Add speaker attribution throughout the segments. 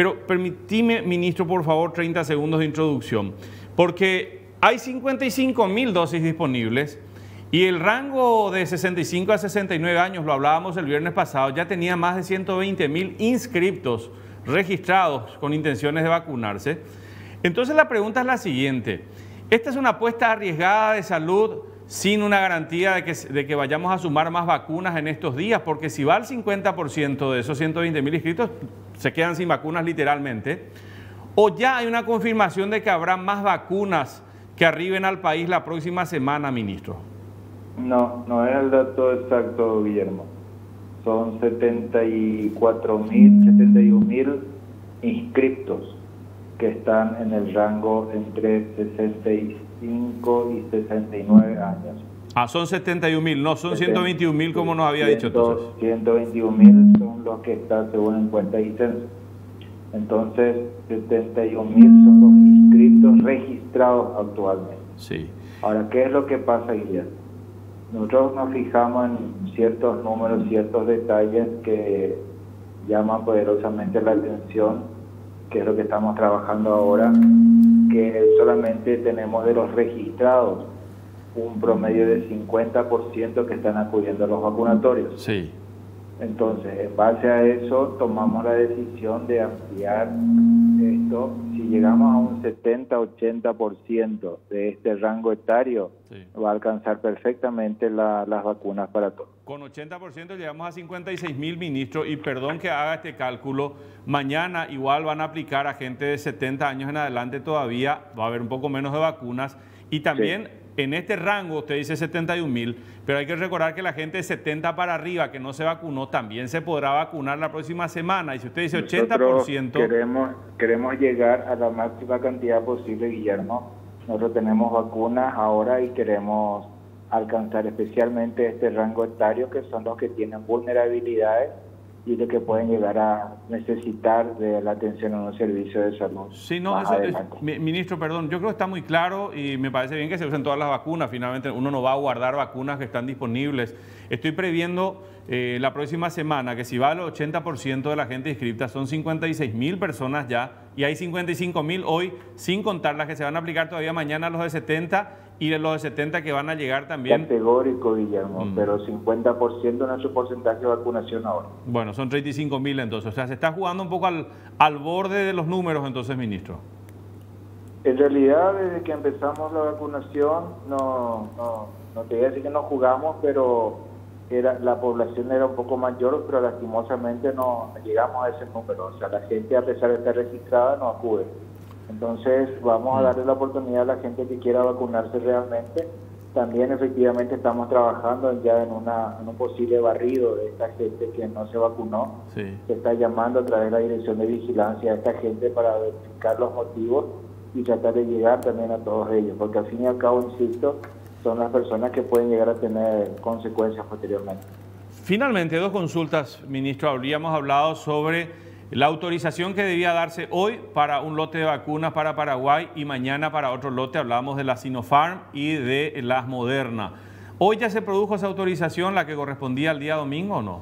Speaker 1: Pero permitime, ministro, por favor, 30 segundos de introducción, porque hay 55 mil dosis disponibles y el rango de 65 a 69 años, lo hablábamos el viernes pasado, ya tenía más de 120 mil inscriptos registrados con intenciones de vacunarse. Entonces la pregunta es la siguiente, ¿esta es una apuesta arriesgada de salud sin una garantía de que, de que vayamos a sumar más vacunas en estos días? Porque si va al 50% de esos 120 mil inscritos, se quedan sin vacunas literalmente. ¿O ya hay una confirmación de que habrá más vacunas que arriben al país la próxima semana, ministro?
Speaker 2: No, no es el dato exacto, Guillermo. Son 74 mil, 71 mil inscriptos que están en el rango entre 65 y 69 años.
Speaker 1: Ah, son 71 mil, no son 121 mil como nos había dicho entonces.
Speaker 2: 121 mil son los que están según encuesta y censo. Entonces, 71 mil son los inscritos registrados actualmente.
Speaker 1: Sí.
Speaker 2: Ahora, ¿qué es lo que pasa, Guillermo? Nosotros nos fijamos en ciertos números, ciertos detalles que llaman poderosamente la atención, que es lo que estamos trabajando ahora, que solamente tenemos de los registrados un promedio de 50% que están acudiendo a los vacunatorios.
Speaker 1: Sí.
Speaker 2: Entonces, en base a eso, tomamos la decisión de ampliar esto. Si llegamos a un 70-80% de este rango etario, va a alcanzar perfectamente las vacunas para todos.
Speaker 1: Con 80% llegamos a 56 mil ministros y perdón que haga este cálculo, mañana igual van a aplicar a gente de 70 años en adelante todavía, va a haber un poco menos de vacunas y también en este rango usted dice 71 mil, pero hay que recordar que la gente de 70 para arriba que no se vacunó también se podrá vacunar la próxima semana. Y si usted dice 80%...
Speaker 2: Queremos, queremos llegar a la máxima cantidad posible, Guillermo. Nosotros tenemos vacunas ahora y queremos alcanzar especialmente este rango etario que son los que tienen vulnerabilidades y de que pueden llegar a necesitar de la atención en un servicio de salud.
Speaker 1: Sí, no, eso, ministro, perdón, yo creo que está muy claro y me parece bien que se usen todas las vacunas. Finalmente, uno no va a guardar vacunas que están disponibles. Estoy previendo eh, la próxima semana que si va al 80% de la gente inscrita, son 56 mil personas ya y hay 55 mil hoy, sin contar las que se van a aplicar todavía mañana los de 70 y de los de 70 que van a llegar también.
Speaker 2: Categórico, Guillermo, mm. pero 50% de nuestro porcentaje de vacunación ahora.
Speaker 1: Bueno, son 35 mil entonces. O sea, se está jugando un poco al, al borde de los números entonces, ministro.
Speaker 2: En realidad, desde que empezamos la vacunación, no, no, no te voy a decir que no jugamos, pero era la población era un poco mayor, pero lastimosamente no llegamos a ese número. O sea, la gente, a pesar de estar registrada, no acude. Entonces vamos a darle la oportunidad a la gente que quiera vacunarse realmente. También efectivamente estamos trabajando ya en, una, un posible barrido de esta gente que no se vacunó. Se está llamando a través de la Dirección de Vigilancia a esta gente para verificar los motivos y tratar de llegar también a todos ellos, porque al fin y al cabo, insisto, son las personas que pueden llegar a tener consecuencias posteriormente.
Speaker 1: Finalmente, dos consultas, ministro. Habríamos hablado sobre la autorización que debía darse hoy para un lote de vacunas para Paraguay y mañana para otro lote, hablábamos de la Sinopharm y de las Moderna. ¿Hoy ya se produjo esa autorización, la que correspondía al día domingo o no?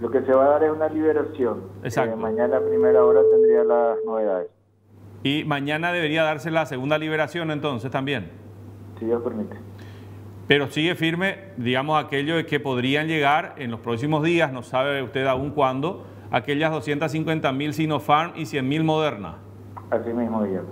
Speaker 2: Lo que se va a dar es una liberación.
Speaker 1: Exacto.
Speaker 2: Eh, mañana a primera hora tendría las novedades.
Speaker 1: Y mañana debería darse la segunda liberación entonces también.
Speaker 2: Si Dios permite.
Speaker 1: Pero sigue firme, digamos, aquello de que podrían llegar en los próximos días, no sabe usted aún cuándo, aquellas 250 mil Sinopharm y 100 mil Moderna.
Speaker 2: Así mismo, Guillermo.